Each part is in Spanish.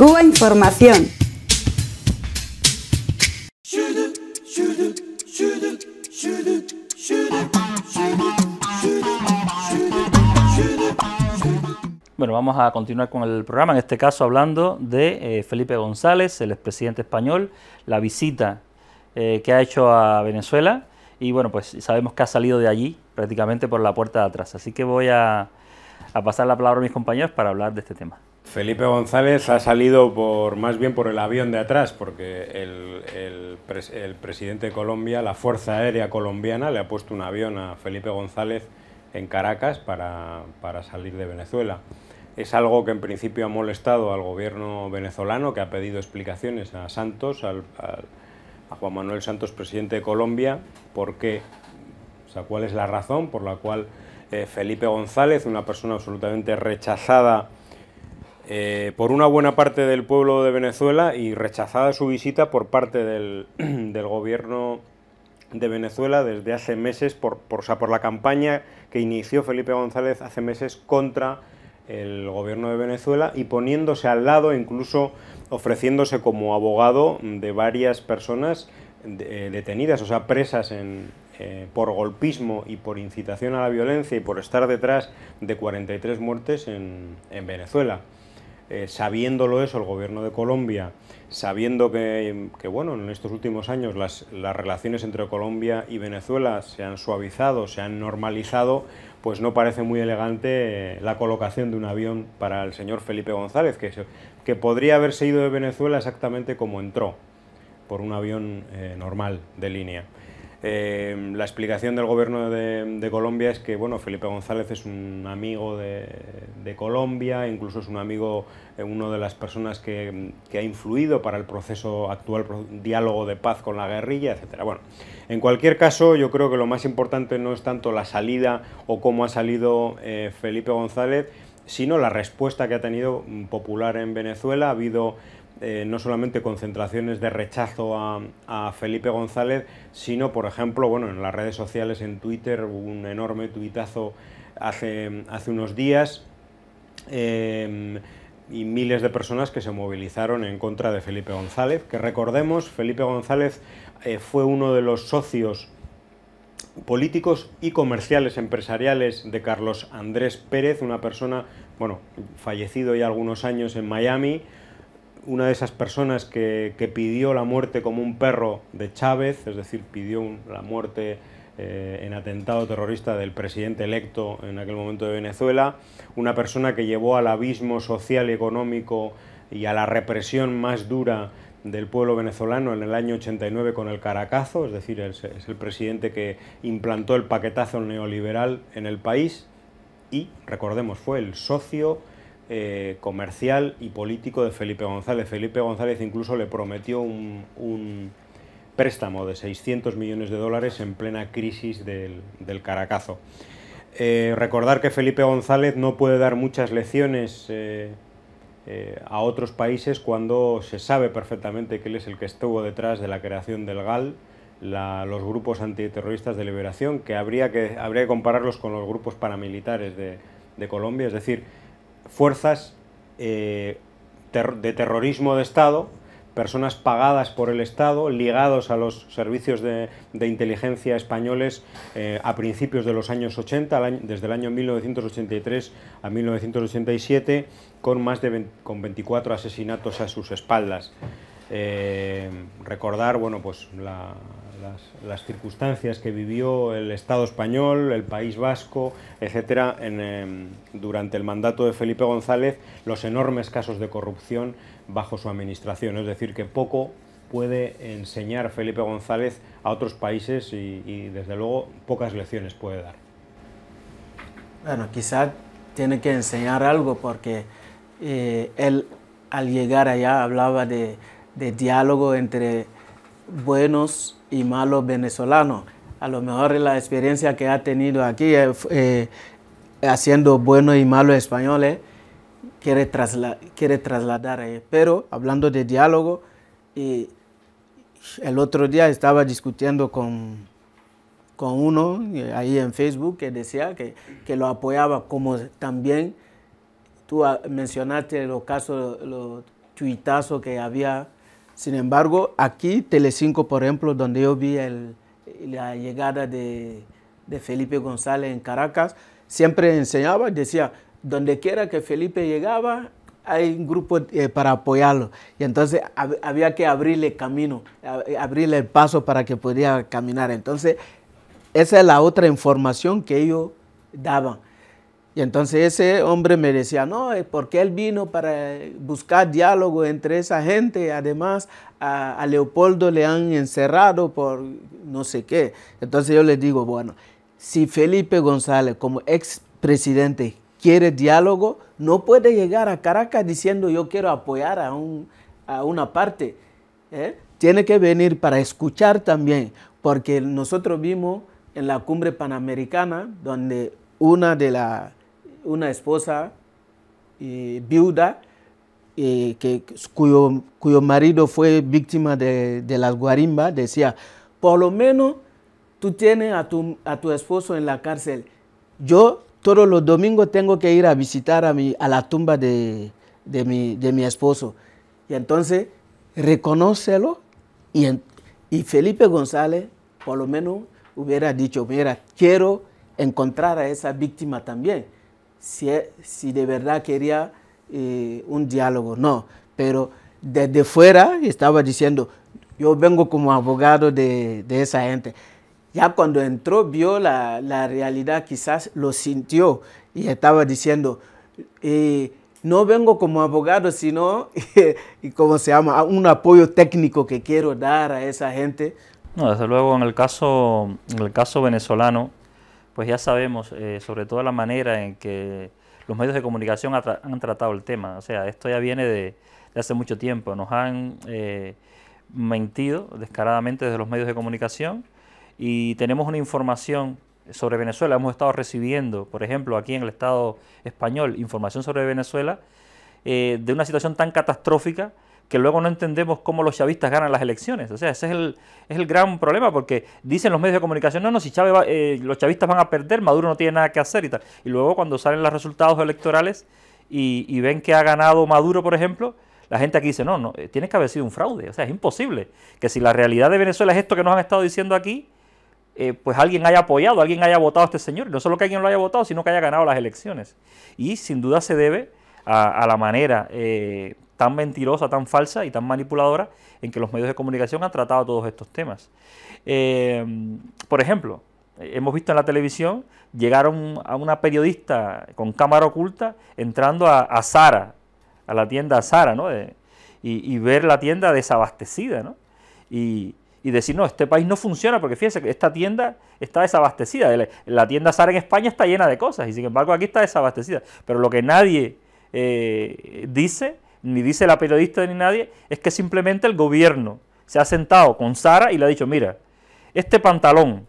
Cuba Información. Bueno, vamos a continuar con el programa, en este caso hablando de eh, Felipe González, el expresidente español, la visita eh, que ha hecho a Venezuela y bueno, pues sabemos que ha salido de allí prácticamente por la puerta de atrás. Así que voy a, pasar la palabra a mis compañeros para hablar de este tema. Felipe González ha salido por más bien por el avión de atrás, porque el, el presidente de Colombia, la Fuerza Aérea Colombiana, le ha puesto un avión a Felipe González en Caracas para, para salir de Venezuela. Es algo que en principio ha molestado al gobierno venezolano, que ha pedido explicaciones a Santos, a Juan Manuel Santos, presidente de Colombia, por qué, cuál es la razón por la cual eh, Felipe González, una persona absolutamente rechazada eh, por una buena parte del pueblo de Venezuela y rechazada su visita por parte del, gobierno de Venezuela desde hace meses, por, por, o sea, por la campaña que inició Felipe González hace meses contra el gobierno de Venezuela y poniéndose al lado, incluso ofreciéndose como abogado de varias personas eh, detenidas, o sea, presas en, eh, por golpismo y por incitación a la violencia y por estar detrás de 43 muertes en Venezuela. Eh, sabiéndolo eso el gobierno de Colombia, sabiendo que, bueno, en estos últimos años las, relaciones entre Colombia y Venezuela se han suavizado, se han normalizado, pues no parece muy elegante la colocación de un avión para el señor Felipe González, que, que podría haberse ido de Venezuela exactamente como entró, por un avión eh, normal de línea. Eh, la explicación del gobierno de, Colombia es que bueno, Felipe González es un amigo de, Colombia, incluso es un amigo, eh, una de las personas que, ha influido para el proceso actual, diálogo de paz con la guerrilla, etc. Bueno, en cualquier caso, yo creo que lo más importante no es tanto la salida o cómo ha salido eh, Felipe González, sino la respuesta que ha tenido popular en Venezuela. Ha habido eh, no solamente concentraciones de rechazo a, Felipe González, sino, por ejemplo, bueno, en las redes sociales, en Twitter, hubo un enorme tuitazo hace, hace unos días em, y miles de personas que se movilizaron en contra de Felipe González, que recordemos, Felipe González eh, fue uno de los socios políticos y comerciales empresariales de Carlos Andrés Pérez, una persona, bueno, fallecido ya algunos años en Miami, una de esas personas que, pidió la muerte como un perro de Chávez, es decir, pidió la muerte eh, en atentado terrorista del presidente electo en aquel momento de Venezuela, una persona que llevó al abismo social y económico y a la represión más dura del pueblo venezolano en el año 89 con el Caracazo, es decir, es el presidente que implantó el paquetazo neoliberal en el país y, recordemos, fue el socio eh, comercial y político de Felipe González. Felipe González incluso le prometió un, préstamo de 600 millones de dólares en plena crisis del, Caracazo. Eh, recordar que Felipe González no puede dar muchas lecciones eh, a otros países cuando se sabe perfectamente que él es el que estuvo detrás de la creación del GAL, los grupos antiterroristas de liberación, que habría que, habría que compararlos con los grupos paramilitares de, de Colombia, es decir, fuerzas eh, de terrorismo de Estado, personas pagadas por el Estado, ligados a los servicios de, inteligencia españoles eh, a principios de los años 80, desde el año 1983 a 1987, con más de con 24 asesinatos a sus espaldas. Eh, recordar bueno, pues las, circunstancias que vivió el Estado español, el País Vasco, etcétera, em, durante el mandato de Felipe González, los enormes casos de corrupción bajo su administración. Es decir, que poco puede enseñar Felipe González a otros países y, desde luego pocas lecciones puede dar. Bueno, quizá tiene que enseñar algo porque eh, él al llegar allá hablaba de de diálogo entre buenos y malos venezolanos. A lo mejor la experiencia que ha tenido aquí eh, eh, haciendo buenos y malos españoles quiere, quiere trasladar ahí. Pero hablando de diálogo, y el otro día estaba discutiendo con, con uno eh, ahí en Facebook que decía que, que lo apoyaba como también tú mencionaste los casos, tuitazo que había. Sin embargo, aquí, Telecinco, por ejemplo, donde yo vi la llegada de, Felipe González en Caracas, siempre enseñaba, decía, donde quiera que Felipe llegaba, hay un grupo eh, para apoyarlo. Y entonces había que abrirle camino, abrirle el paso para que pudiera caminar. Entonces, esa es la otra información que ellos daban. Y entonces ese hombre me decía, no, porque él vino para buscar diálogo entre esa gente. Además, a, Leopoldo le han encerrado por no sé qué. Entonces yo le digo, bueno, si Felipe González como expresidente quiere diálogo, no puede llegar a Caracas diciendo yo quiero apoyar a, un, a una parte. ¿eh? Tiene que venir para escuchar también, porque nosotros vimos en la cumbre panamericana, donde una de la, una esposa eh, viuda, eh, que, cuyo, cuyo, marido fue víctima de, de, las guarimbas, decía, por lo menos tú tienes a tu, a tu esposo en la cárcel. Yo todos los domingos tengo que ir a visitar a, mi, a la tumba de, de, mi, de mi esposo. Y entonces, reconócelo y, y Felipe González, por lo menos, hubiera dicho, mira, quiero encontrar a esa víctima también, si, e, si de verdad quería eh, un diálogo, no, pero desde fuera estaba diciendo, yo vengo como abogado de, de esa gente. Ya cuando entró, vio la, la, realidad, quizás lo sintió y estaba diciendo, eh, no vengo como abogado, sino, y como se llama, un apoyo técnico que quiero dar a esa gente no, desde luego en el caso, en el caso venezolano, pues ya sabemos eh, sobre todo la manera en que los medios de comunicación han tratado el tema. O sea, esto ya viene de, hace mucho tiempo. Nos han eh, mentido descaradamente desde los medios de comunicación y tenemos una información sobre Venezuela. Hemos estado recibiendo, por ejemplo, aquí en el Estado español, información sobre Venezuela eh, de una situación tan catastrófica que luego no entendemos cómo los chavistas ganan las elecciones. O sea, ese es el, es el gran problema, porque dicen los medios de comunicación, no, no, si Chávez eh, los chavistas van a perder, Maduro no tiene nada que hacer y tal. Y luego cuando salen los resultados electorales y, ven que ha ganado Maduro, por ejemplo, la gente aquí dice, no, no, eh, tiene que haber sido un fraude. O sea, es imposible que si la realidad de Venezuela es esto que nos han estado diciendo aquí, eh, pues alguien haya apoyado, alguien haya votado a este señor. No solo que alguien lo haya votado, sino que haya ganado las elecciones. Y sin duda se debe a, la manera tan mentirosa, tan falsa y tan manipuladora en que los medios de comunicación han tratado todos estos temas. Eh, por ejemplo, hemos visto en la televisión llegar a una periodista con cámara oculta entrando a, Sara, a la tienda Sara, ¿no? y, ver la tienda desabastecida, ¿no? Y, decir, no, este país no funciona porque fíjense que esta tienda está desabastecida. La tienda Sara en España está llena de cosas y sin embargo aquí está desabastecida. Pero lo que nadie eh, dice ni dice la periodista ni nadie, es que simplemente el gobierno se ha sentado con Sara y le ha dicho, mira, este pantalón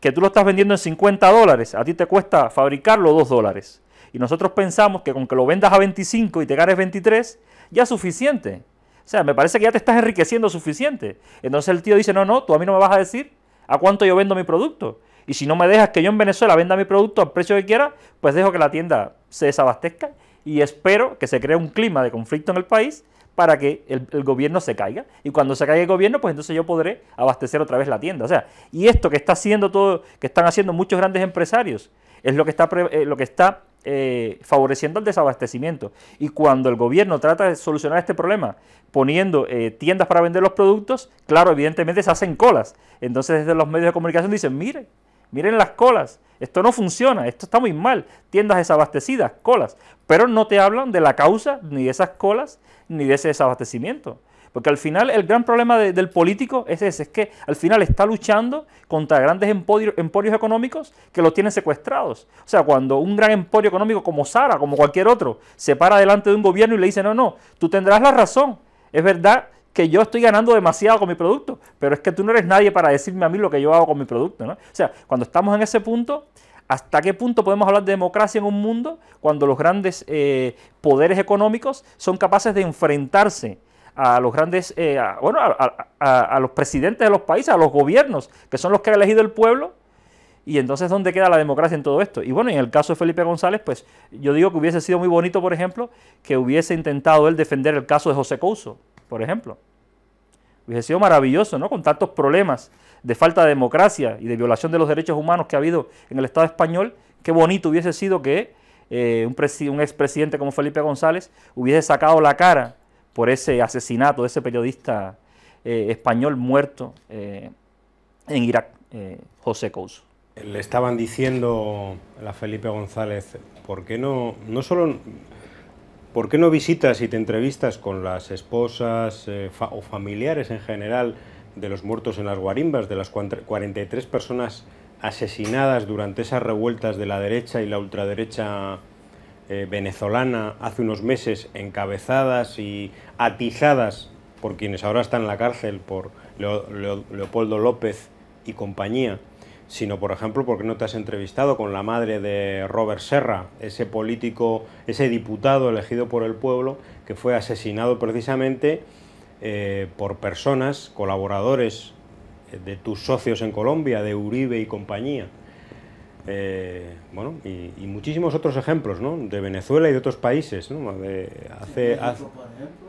que tú lo estás vendiendo en 50 dólares, a ti te cuesta fabricarlo 2 dólares. Y nosotros pensamos que con que lo vendas a 25 y te ganes 23, ya es suficiente. O sea, me parece que ya te estás enriqueciendo suficiente. Entonces el tío dice, no, no, tú a mí no me vas a decir a cuánto yo vendo mi producto. Y si no me dejas que yo en Venezuela venda mi producto al precio que quiera, pues dejo que la tienda se desabastezca y espero que se cree un clima de conflicto en el país para que el, gobierno se caiga. Y cuando se caiga el gobierno, pues entonces yo podré abastecer otra vez la tienda. O sea, y esto que está haciendo todo, que están haciendo muchos grandes empresarios, es lo que está, eh, lo que está eh, favoreciendo el desabastecimiento. Y cuando el gobierno trata de solucionar este problema poniendo eh, tiendas para vender los productos, claro, evidentemente se hacen colas. Entonces desde los medios de comunicación dicen, mire, miren las colas, esto no funciona, esto está muy mal. Tiendas desabastecidas, colas. Pero no te hablan de la causa ni de esas colas ni de ese desabastecimiento. Porque al final el gran problema del político es ese, es que al final está luchando contra grandes emporios, económicos que los tienen secuestrados. O sea, cuando un gran emporio económico como Sara, como cualquier otro, se para delante de un gobierno y le dice, no, no, tú tendrás la razón. Es verdad que yo estoy ganando demasiado con mi producto, pero es que tú no eres nadie para decirme a mí lo que yo hago con mi producto, ¿no? O sea, cuando estamos en ese punto, ¿hasta qué punto podemos hablar de democracia en un mundo cuando los grandes eh, poderes económicos son capaces de enfrentarse a los grandes, eh, bueno, a, los presidentes de los países, a los gobiernos, que son los que ha elegido el pueblo, Y entonces, ¿dónde queda la democracia en todo esto? Y bueno, en el caso de Felipe González, pues yo digo que hubiese sido muy bonito, por ejemplo, que hubiese intentado él defender el caso de José Couso, por ejemplo. Hubiese sido maravilloso, ¿no? Con tantos problemas de falta de democracia y de violación de los derechos humanos que ha habido en el Estado español, qué bonito hubiese sido que eh, un, un expresidente como Felipe González hubiese sacado la cara por ese asesinato de ese periodista eh, español muerto eh, en Irak, José Couso le estaban diciendo a Felipe González, ¿por qué no, no solo, por qué no visitas y te entrevistas con las esposas eh, o familiares en general de los muertos en las guarimbas, de las 43 personas asesinadas durante esas revueltas de la derecha y la ultraderecha eh, venezolana hace unos meses, encabezadas y atizadas por quienes ahora están en la cárcel, por Leopoldo López y compañía? Sino, por ejemplo, porque no te has entrevistado con la madre de Robert Serra, ese político, ese diputado elegido por el pueblo, que fue asesinado precisamente eh, por personas, colaboradores de tus socios en Colombia, de Uribe y compañía. Eh, bueno, y, muchísimos otros ejemplos, ¿no? De Venezuela y de otros países, ¿no? De hace, Por ejemplo,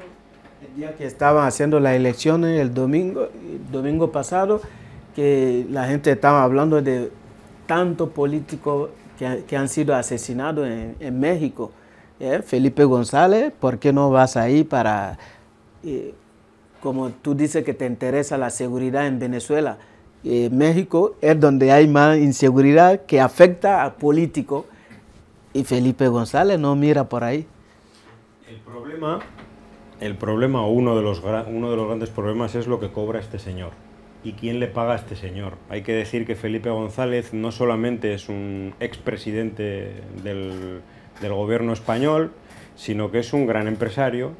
el día que estaban haciendo las elecciones, el domingo, el domingo pasado, la gente estaba hablando de tantos políticos que, han sido asesinados en, México. ¿eh? Felipe González, ¿por qué no vas ahí para, eh, como tú dices que te interesa la seguridad en Venezuela? Eh, México es donde hay más inseguridad que afecta a políticos y Felipe González no mira por ahí. El problema, el problema uno de los, uno de los grandes problemas es lo que cobra este señor ¿Y quién le paga a este señor? Hay que decir que Felipe González no solamente es un expresidente del, del gobierno español, sino que es un gran empresario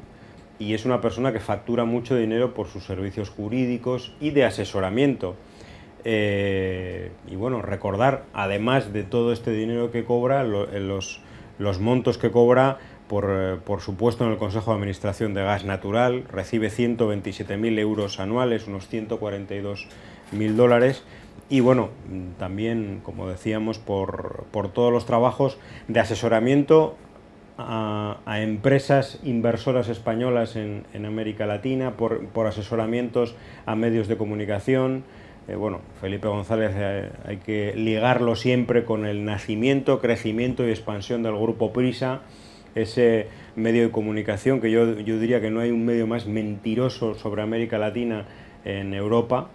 y es una persona que factura mucho dinero por sus servicios jurídicos y de asesoramiento. Eh, y bueno, recordar, además de todo este dinero que cobra, los, los montos que cobra eh, por, supuesto en el Consejo de Administración de Gas Natural, recibe 127.000 euros anuales, unos 142.000 dólares, y bueno, también, como decíamos, por, todos los trabajos de asesoramiento a, empresas inversoras españolas en, América Latina, por, asesoramientos a medios de comunicación. Eh, bueno, Felipe González eh, hay que ligarlo siempre con el nacimiento, crecimiento y expansión del grupo Prisa, ese medio de comunicación, que yo, yo diría que no hay un medio más mentiroso sobre América Latina en Europa,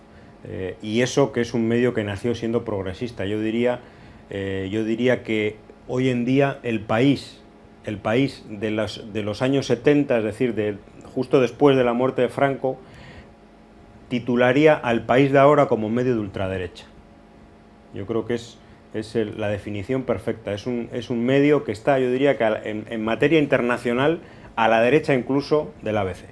eh, y eso que es un medio que nació siendo progresista. Yo diría, eh, yo diría que hoy en día el país, el país de los, de los años 70, es decir, de, justo después de la muerte de Franco, titularía al país de ahora como medio de ultraderecha. Yo creo que es es la definición perfecta. Es un, es un, medio que está, yo diría que en, en materia internacional, a la derecha incluso del ABC.